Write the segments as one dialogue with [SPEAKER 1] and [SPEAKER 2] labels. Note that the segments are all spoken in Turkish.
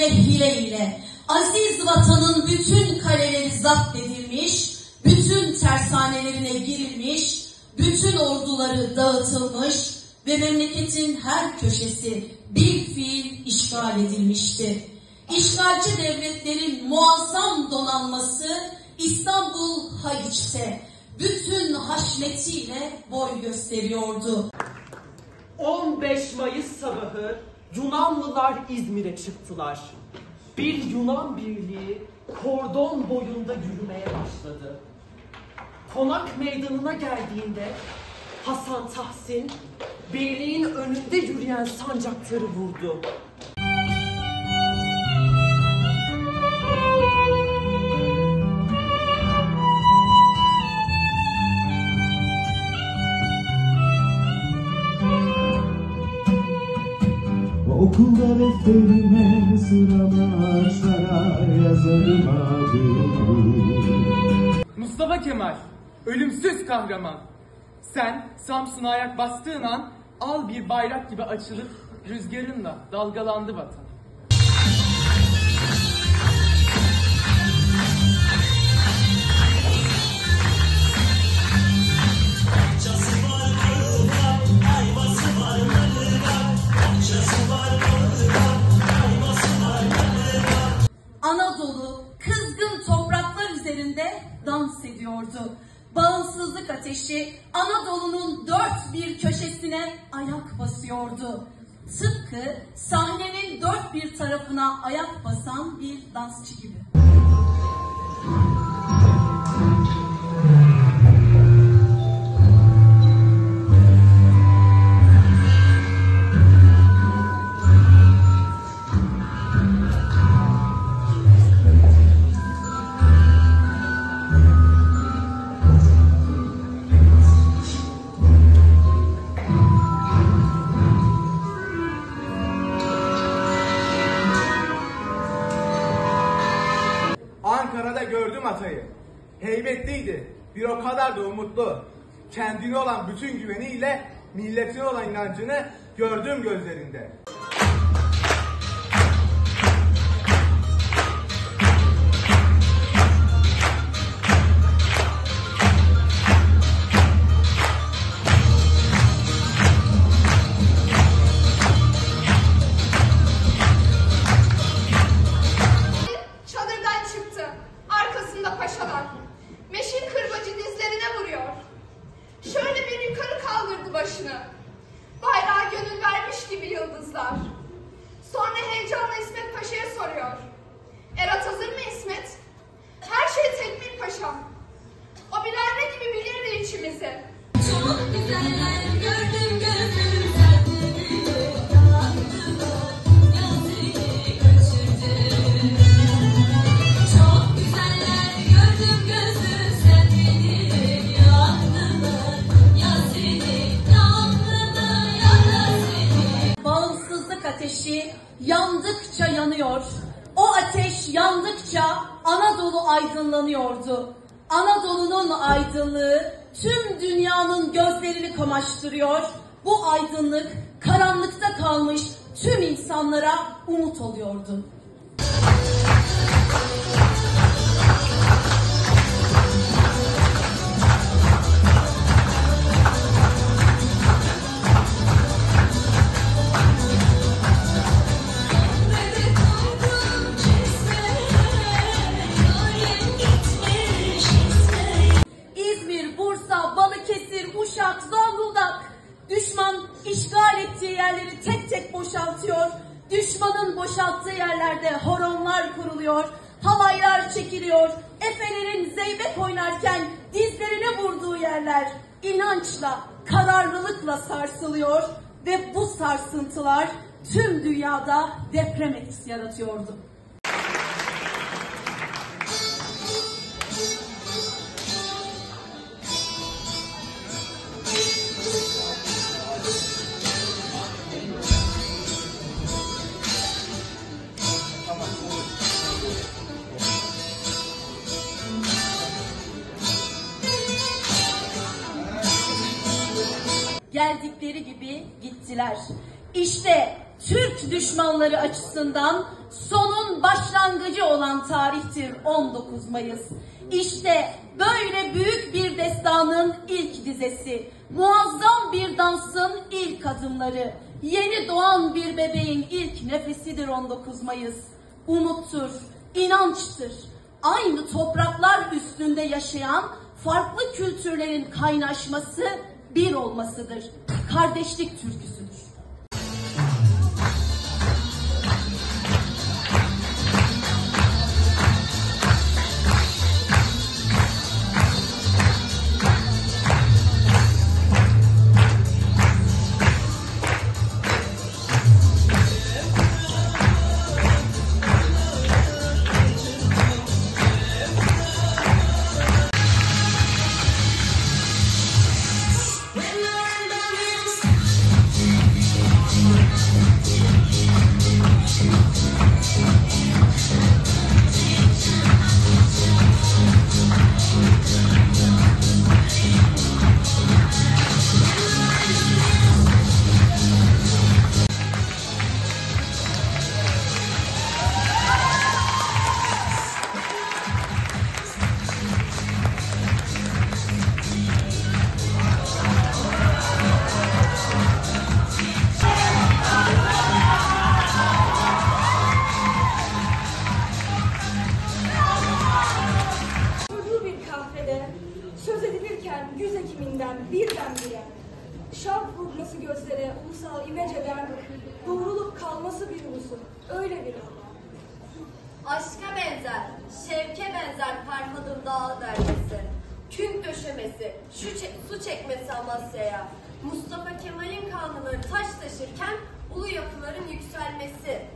[SPEAKER 1] Dehye ile aziz vatanın bütün kaleleri zapt edilmiş, bütün tersanelerine girilmiş, bütün orduları dağıtılmış ve memleketin her köşesi bir fiil işgal edilmişti. İşgalci devletlerin muazzam donanması İstanbul Haliç'te bütün haşmetiyle boy gösteriyordu.
[SPEAKER 2] 15 Mayıs sabahı Yunanlılar İzmir'e çıktılar. Bir Yunan birliği kordon boyunda yürümeye başladı. Konak meydanına geldiğinde Hasan Tahsin birliğin önünde yürüyen sancaktarı vurdu.
[SPEAKER 3] Okulda defterime sıramı ağaçlara yazarım adımı
[SPEAKER 4] Mustafa Kemal, ölümsüz kahraman. Sen Samsun'a ayak bastığın an al bir bayrak gibi açılıp rüzgarınla dalgalandı vatan.
[SPEAKER 1] Basıyordu. Tıpkı sahnenin dört bir tarafına ayak basan bir dansçı gibi.
[SPEAKER 5] Da umutlu. Kendine olan bütün güveniyle milletine olan inancını gördüm gözlerinde.
[SPEAKER 6] Çadırdan çıktı. Arkasında paşalar. Başını. Bayrağa gönül vermiş gibi yıldızlar. Sonra heyecanla İsmet Paşa'ya soruyor. Erat hazır mı İsmet? Her şey tekmil paşam. O bilalde gibi bilirdi içimizi.
[SPEAKER 1] Yandıkça yanıyor. O ateş yandıkça Anadolu aydınlanıyordu. Anadolu'nun aydınlığı tüm dünyanın gözlerini kamaştırıyor. Bu aydınlık karanlıkta kalmış tüm insanlara umut oluyordu. Boşaltıyor. Düşmanın boşalttığı yerlerde horonlar kuruluyor. Halaylar çekiliyor. Efelerin zeybek oynarken dizlerine vurduğu yerler inançla, kararlılıkla sarsılıyor. Ve bu sarsıntılar tüm dünyada deprem etkisi yaratıyordu. Gittiler. İşte Türk düşmanları açısından sonun başlangıcı olan tarihtir 19 Mayıs. İşte böyle büyük bir destanın ilk dizesi, muazzam bir dansın ilk adımları, yeni doğan bir bebeğin ilk nefesidir 19 Mayıs. Umuttur, inançtır. Aynı topraklar üstünde yaşayan farklı kültürlerin kaynaşması bir olmasıdır. Kardeşlik türküsüdür.
[SPEAKER 7] Aşka benzer, şevke benzer Ferhad'ın dağı dergisi. Kün döşemesi, şu çe- su çekmesi Amasya'ya. Mustafa Kemal'in kanlıları taş taşırken ulu yapıların yükselmesi.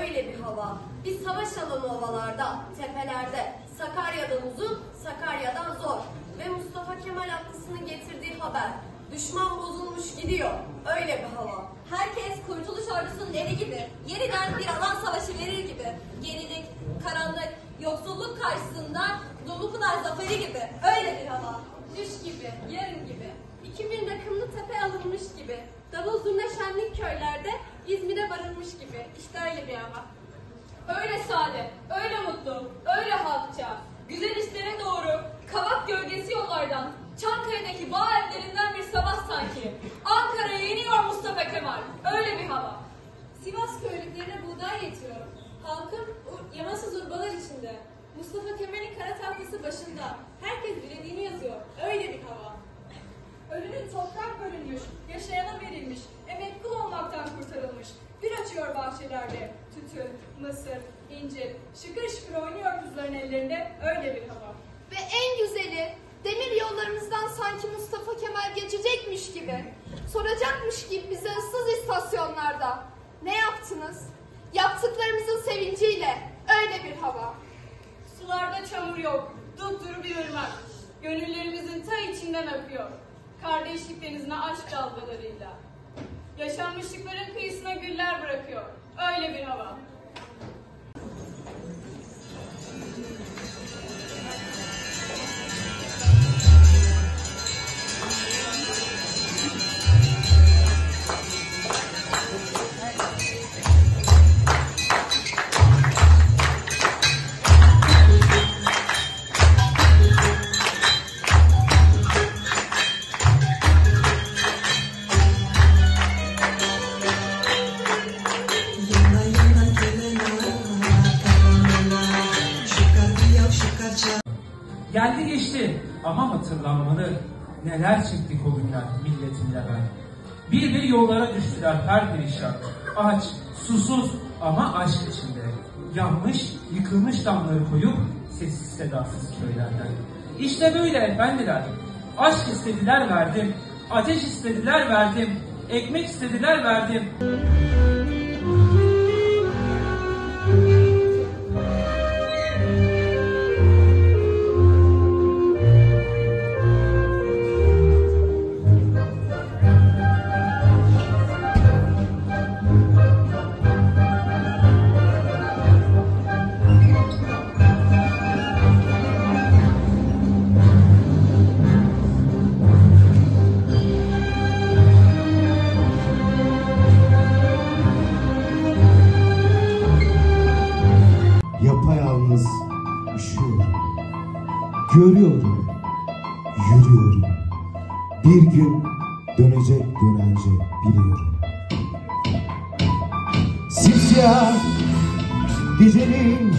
[SPEAKER 7] Öyle bir hava. Bir savaş alanı ovalarda, tepelerde. Sakarya'dan uzun, Sakarya'dan zor. Ve Mustafa Kemal atlısının getirdiği haber. Düşman bozulmuş gidiyor. Öyle bir hava.
[SPEAKER 8] Herkes Kurtuluş Ordusu'nun eri gibi, yeniden bir alan savaşı verir gibi. Gerilik, karanlık, yoksulluk karşısında Dumlupınar zaferi gibi. Öyle bir hava.
[SPEAKER 6] Düş gibi, yarın gibi. 2000 rakımlı tepe alınmış gibi. Davul zurna şenlik köylerde İzmir'e varılmış gibi. İşte öyle bir hava.
[SPEAKER 9] Öyle sade, öyle mutlu, öyle halkça, güzel işlere doğru, kavak gölgesi yollardan, Çankaya'daki bağ evlerinden bir sabah sanki. Ankara'ya iniyor Mustafa Kemal, öyle bir hava. Sivas köylüklerine buğday yetiyor. Halkın yamasız urbalar içinde. Mustafa Kemal'in kara tahtası başında. Herkes dilediğini yazıyor. Öyle bir hava. Ölünün toprak bölünmüş, yaşayana verilmiş, emek kul olmaktan kurtarılmış. Bir açıyor bahçelerde, tütün, mısır, incir, şıkır şıkır oynuyor kızların ellerinde öyle bir hava.
[SPEAKER 6] Ve en güzeli demir yollarımızdan sanki Mustafa Kemal geçecekmiş gibi. Soracakmış gibi bize ıssız istasyonlarda. Ne yaptınız? Yaptıklarımızın sevinciyle öyle bir hava.
[SPEAKER 9] Sularda çamur yok, dupduru bir ırmak. Gönüllerimizin ta içinden akıyor. Kardeşlik denizine aşk dalgalarıyla. Yaşanmışlıkların kıyısına güller bırakıyor. Öyle bir hava.
[SPEAKER 10] Geldi geçti ama hatırlanmalı. Neler çektik o günler milletimle ben. Bir bir yollara düştüler her perişan. Aç, susuz ama aşk içinde. Yanmış, yıkılmış damları koyup sessiz sedasız köylerden. İşte böyle efendiler. Aşk istediler verdim. Ateş istediler verdim. Ekmek istediler verdim.
[SPEAKER 3] Görüyorum, yürüyorum. Bir gün dönecek dönecek biliyorum. Simsiyah gecenin